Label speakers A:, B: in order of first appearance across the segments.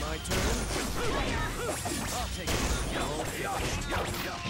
A: My
B: turn? I'll take it. All finished.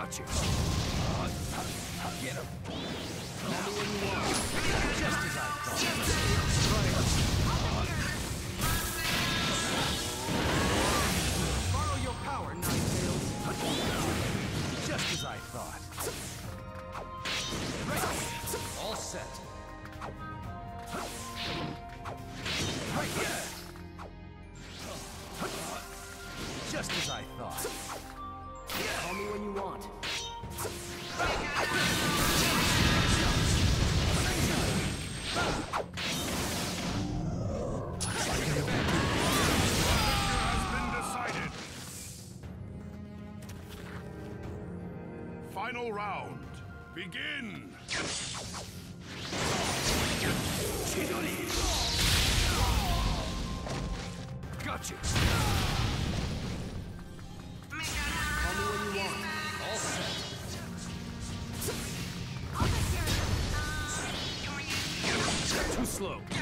B: Yeah. You. Get him. Want. Just as I thought. Borrow your power, Nine-Tails. Just as I thought. All set. Just as I thought. Call me when you want.
A: Final round. Begin.
B: Gotcha.
C: Call
B: slow.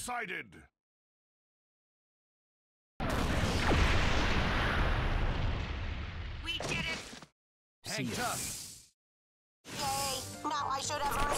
A: Decided.
C: We did it.
B: Hang tough.
C: Yay. Now I should have earned a compliment